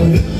Lord.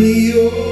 Your